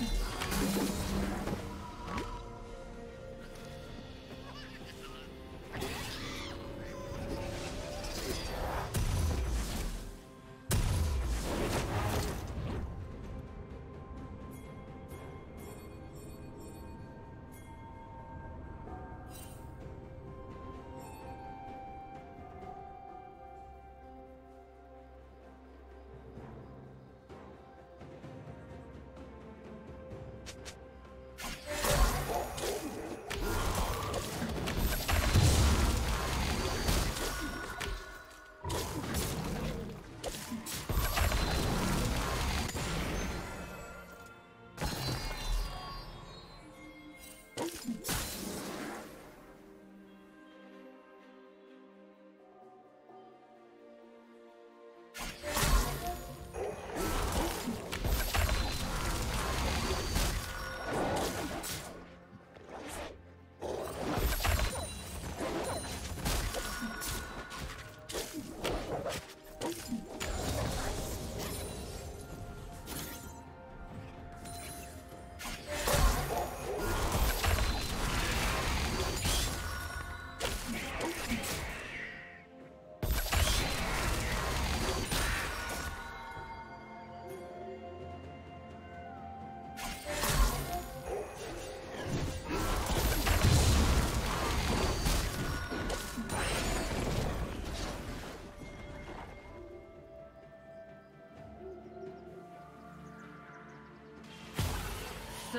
フフフフ。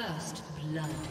First blood.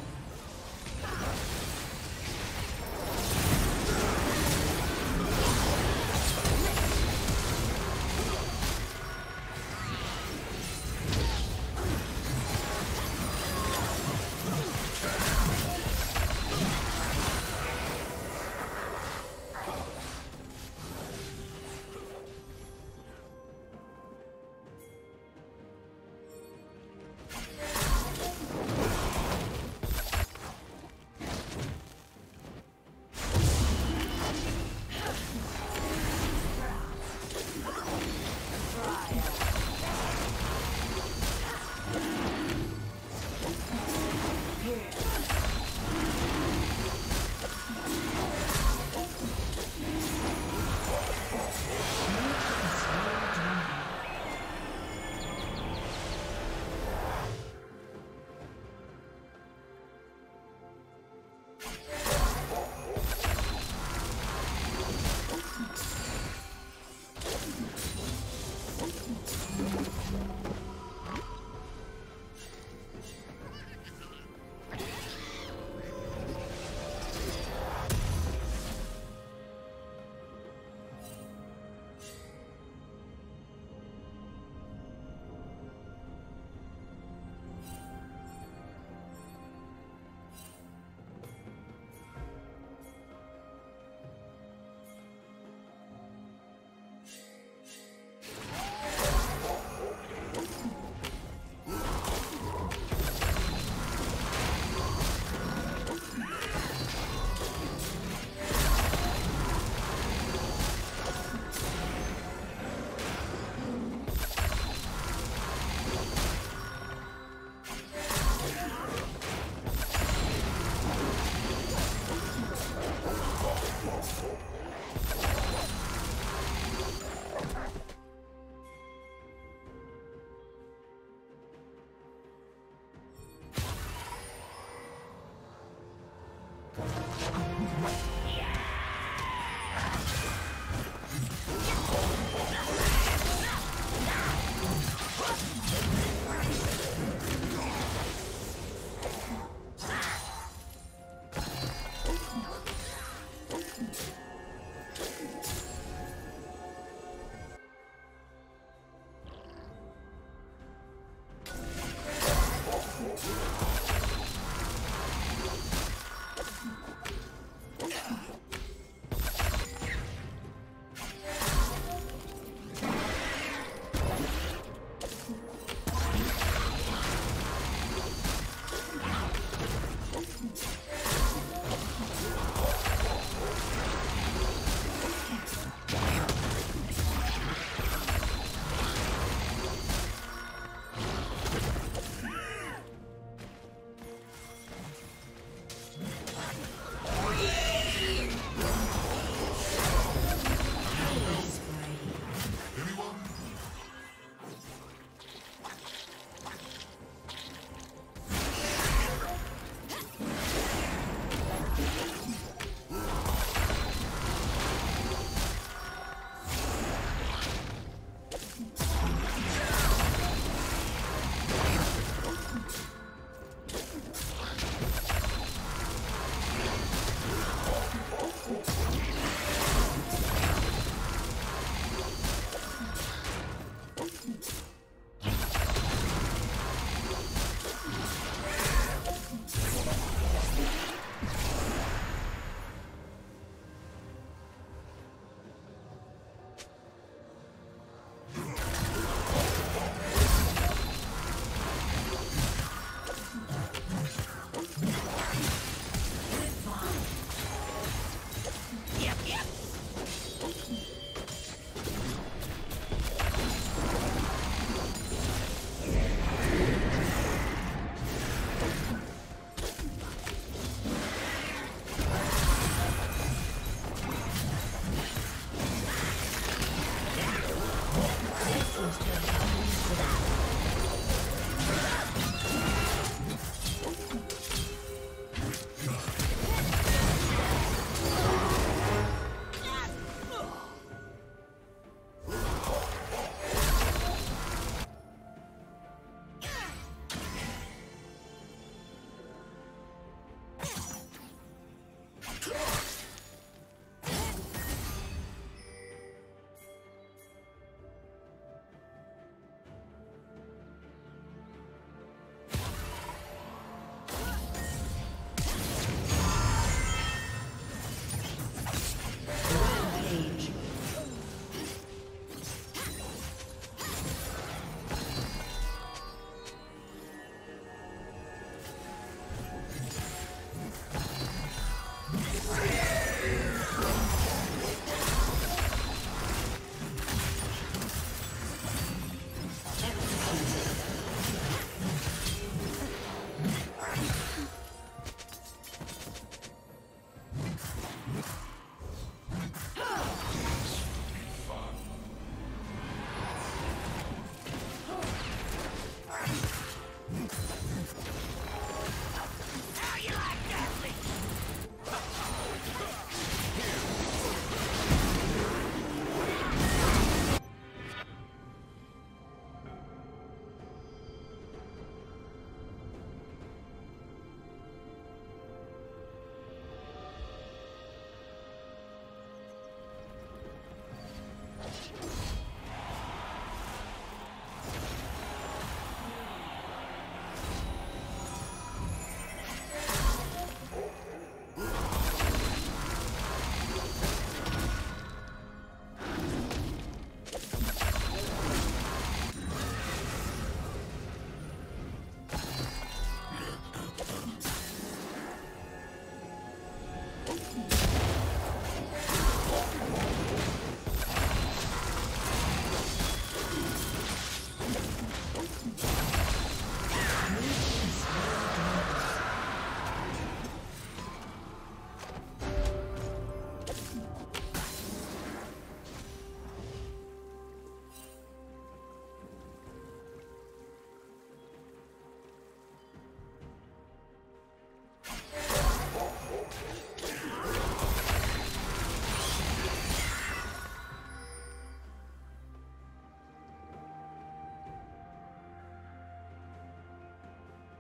Let's go.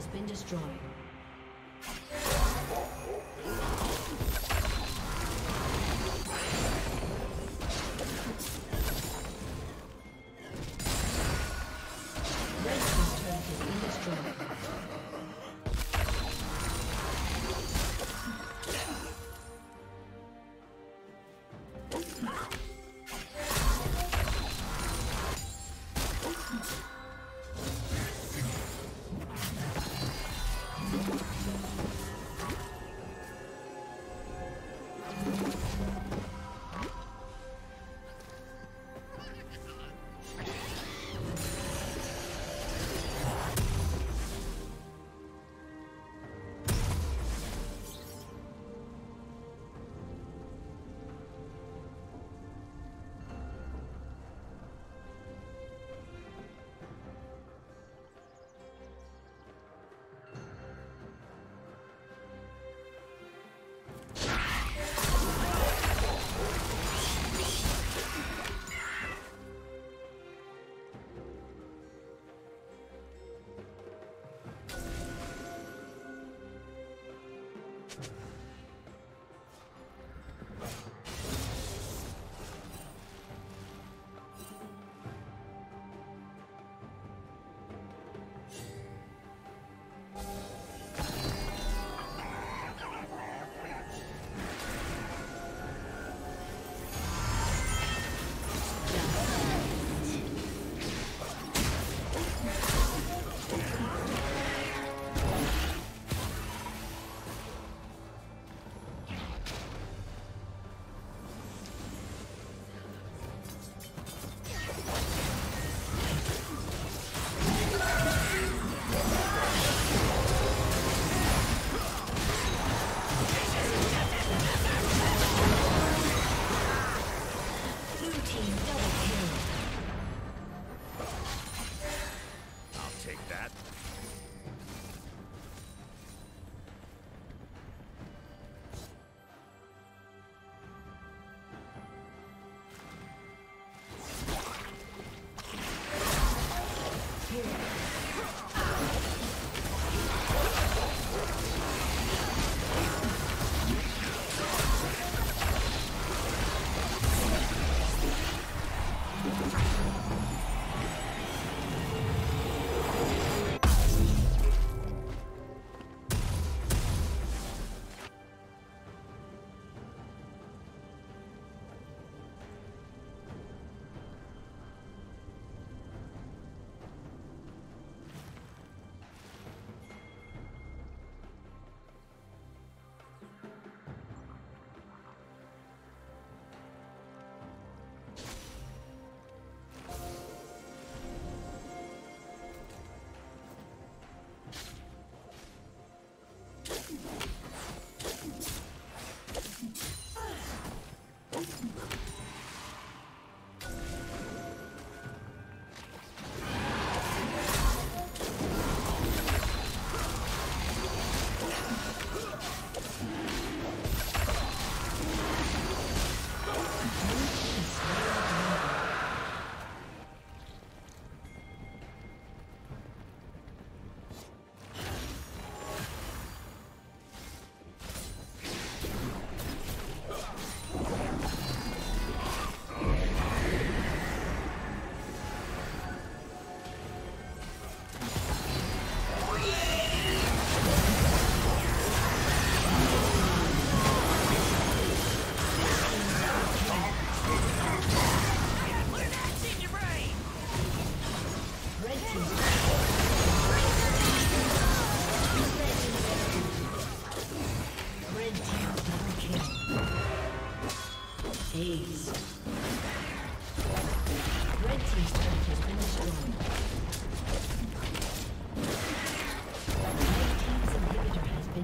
Has been destroyed.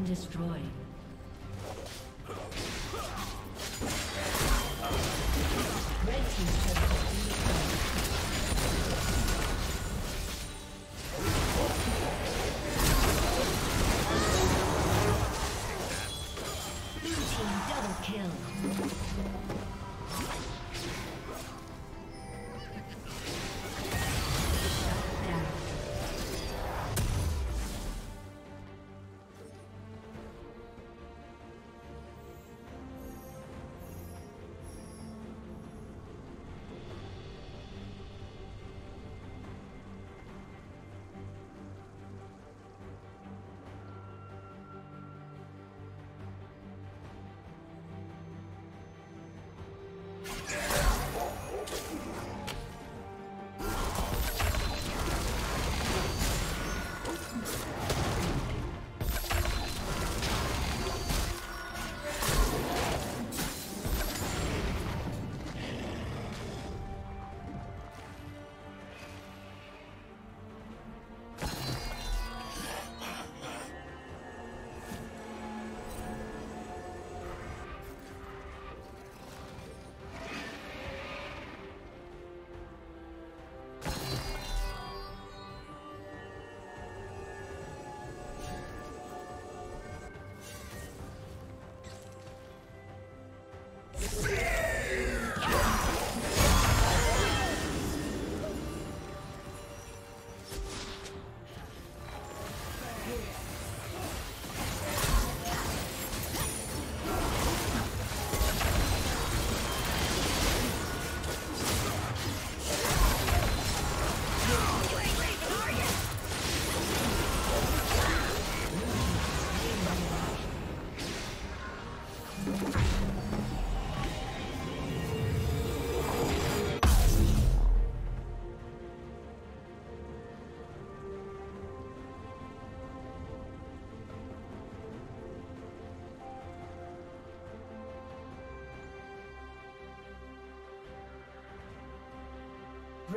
destroyed. Red team's turret.